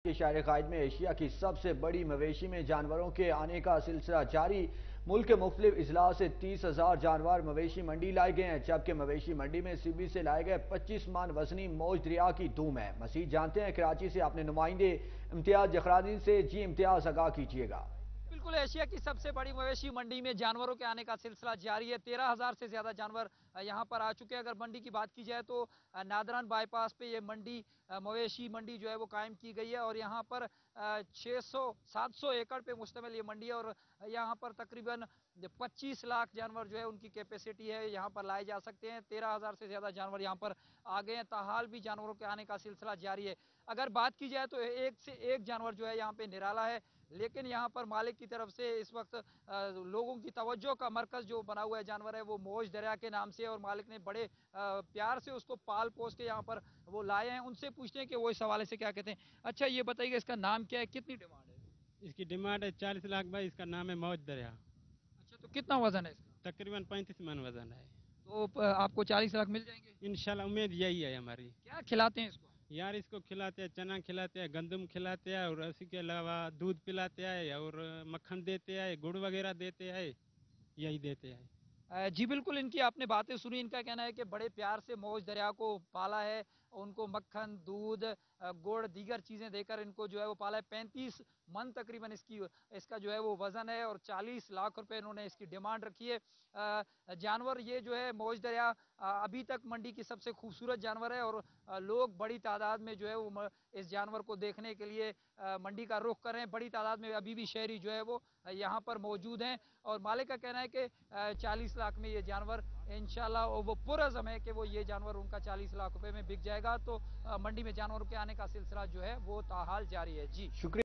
के शायर कायद में एशिया की सबसे बड़ी मवेशी में जानवरों के आने का सिलसिला जारी। मुल्क के मुख्तलिफ़ अजला से तीस हज़ार जानवर मवेशी मंडी लाए गए हैं, जबकि मवेशी मंडी में सीबी से लाए गए पच्चीस मान वजनी मौज दरिया की धूम है। मसीह जानते हैं कराची से अपने नुमाइंदे इम्तियाज़ जखरानी से जी इम्तियाज़ आगाह कीजिएगा। बिल्कुल, एशिया की सबसे बड़ी मवेशी मंडी में जानवरों के आने का सिलसिला जारी है। तेरह हज़ार से ज़्यादा जानवर यहाँ पर आ चुके हैं। अगर मंडी की बात की जाए तो नादरान बाईपास पे ये मंडी मवेशी मंडी जो है वो कायम की गई है और यहाँ पर 600 700 एकड़ पे मुश्तमिल ये मंडी है और यहाँ पर तकरीबन 25 लाख जानवर जो है उनकी कैपेसिटी है, यहाँ पर लाए जा सकते हैं। तेरह हज़ार से ज़्यादा जानवर यहाँ पर आ गए हैं। ताहाल भी जानवरों के आने का सिलसिला जारी है। अगर बात की जाए तो एक से एक जानवर जो है यहाँ पर निराला है, लेकिन यहाँ पर मालिक की तरफ़ से इस वक्त लोगों की तवज्जो का मरकज जो बना हुआ है जानवर है वो मोज दरिया के नाम से और मालिक ने बड़े प्यार से उसको पाल पोस के यहाँ पर वो लाए हैं। उनसे पूछते हैं कि वो इस हवाले से क्या कहते हैं? अच्छा ये बताइए इसका नाम क्या है? कितनी डिमांड है? इसकी डिमांड है चालीस लाख भाई इसका नाम है मौज दरिया। अच्छा तो कितना वज़न है इसका? तकरीबन पैंतीस मन वज़न है। तो आपको चालीस लाख मिल जाएँगे? इनशाला उम्मीद यही है हमारी। क्या खिलाते हैं इसको? यार इसको खिलाते हैं चना खिलाते हैं गंदम खिलाते हैं और इसी के अलावा दूध पिलाते हैं और मक्खन देते हैं गुड़ वगैरह देते हैं यही देते हैं। जी बिल्कुल इनकी आपने बातें सुनी। इनका कहना है कि बड़े प्यार से मौज दरिया को पाला है। उनको मक्खन, दूध गुड़, दीगर चीज़ें देकर इनको जो है वो पाला है। पैंतीस मन तकरीबन इसकी, इसका जो है वो वज़न है और चालीस लाख रुपए इन्होंने इसकी डिमांड रखी है। जानवर ये जो है मौज दरिया अभी तक मंडी की सबसे खूबसूरत जानवर है और लोग बड़ी तादाद में जो है वो इस जानवर को देखने के लिए मंडी का रुख कर रहे हैं। बड़ी तादाद में अभी भी शहरी जो है वो यहाँ पर मौजूद हैं और मालिक का कहना है कि चालीस लाख में ये जानवर इनशाला वो पुरज़म है कि वो ये जानवर उनका चालीस लाख रुपए में बिक जाएगा तो मंडी में जानवरों के आने का सिलसिला जो है, वो ताहाल जारी है। जी। शुक्रिया।